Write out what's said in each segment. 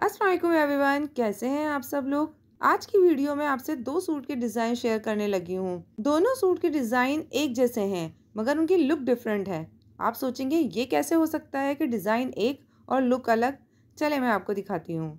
Aslam everyone कैसे हैं आप सब लोग? आज की वीडियो में आपसे दो सूट के डिज़ाइन शेयर करने लगी हूँ। दोनों सूट के डिज़ाइन एक जैसे हैं, मगर उनकी लुक डिफरेंट है। आप सोचेंगे, ये कैसे हो सकता है कि डिज़ाइन एक और लुक अलग? चले, मैं आपको दिखाती हूँ।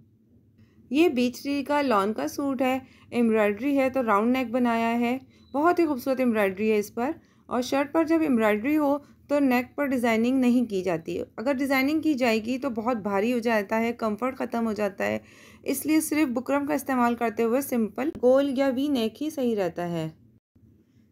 ये बीच ट्री का लॉन का सूट है एम्ब्रॉयड्री है तो राउंड नेक बनाया है। बहुत ही खूबसूरत एम्ब्रॉयड्री है इस पर। और शर्ट पर जब एम्ब्रॉयड्री हो तो नेक पर डिज़ाइनिंग नहीं की जाती। अगर डिज़ाइनिंग की जाएगी तो बहुत भारी हो जाता है, कंफर्ट ख़त्म हो जाता है। इसलिए सिर्फ़ बुकरम का इस्तेमाल करते हुए सिंपल गोल या वी नेक ही सही रहता है।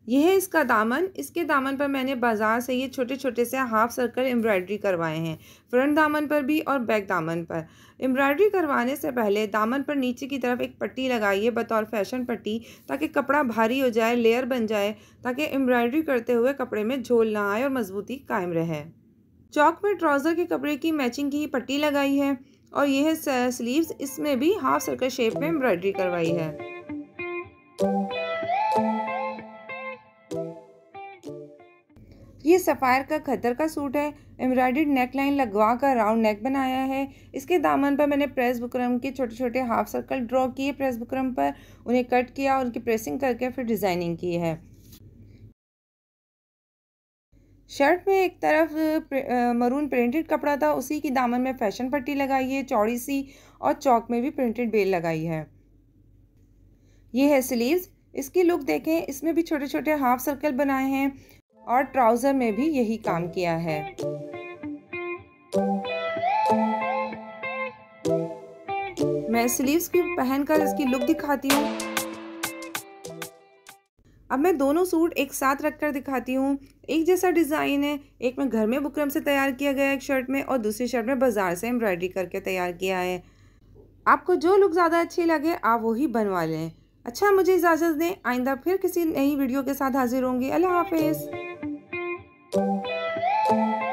यह है इसका दामन। इसके दामन पर मैंने बाज़ार से ये छोटे छोटे से हाफ़ सर्कल एम्ब्रॉयडरी करवाए हैं। फ्रंट दामन पर भी और बैक दामन पर। एम्ब्रॉयडरी करवाने से पहले दामन पर नीचे की तरफ़ एक पट्टी लगाइए, बतौर फ़ैशन पट्टी, ताकि कपड़ा भारी हो जाए लेयर बन जाए, ताकि एम्ब्रॉयडरी करते हुए कपड़े में झोल ना आए और मजबूती कायम रहे। चौक में ट्राउज़र के कपड़े की मैचिंग की पट्टी लगाई है और यह स्लीव्स इसमें भी हाफ़ सर्कल शेप में एम्ब्रॉयडरी करवाई है। ये सफ़ायर का खतर का सूट है। एम्ब्रॉयड नेक लाइन लगवा कर राउंड नेक बनाया है। इसके दामन पर मैंने प्रेस बुकरम के छोटे छोटे हाफ़ सर्कल ड्रॉ किए प्रेस बुकरम पर। उन्हें कट किया और उनकी प्रेसिंग करके फिर डिज़ाइनिंग की है। शर्ट में एक तरफ़ मरून प्रिंटेड कपड़ा था। उसी की दामन में फ़ैशन पट्टी लगाई है, चौड़ी सी और चौक में भी प्रिंटेड बेल लगाई है। ये है स्लीव्स। इसकी लुक देखें, इसमें भी छोटे छोटे हाफ़ सर्कल बनाए हैं। और ट्राउज़र में भी यही काम किया है। मैं स्लीव्स की पहनकर इसकी लुक दिखाती हूँ। अब मैं दोनों सूट एक साथ रखकर दिखाती हूँ। एक जैसा डिज़ाइन है, एक में घर में बुकरम से तैयार किया गया एक शर्ट में और दूसरी शर्ट में बाज़ार से एम्ब्रॉयडरी करके तैयार किया है। आपको जो लुक ज़्यादा अच्छी लगे, आप वही बनवा लें। अच्छा मुझे इजाज़त दें। आइंदा फिर किसी नई वीडियो के साथ हाजिर होंगी। अल्लाह हाफिज़। Thank you.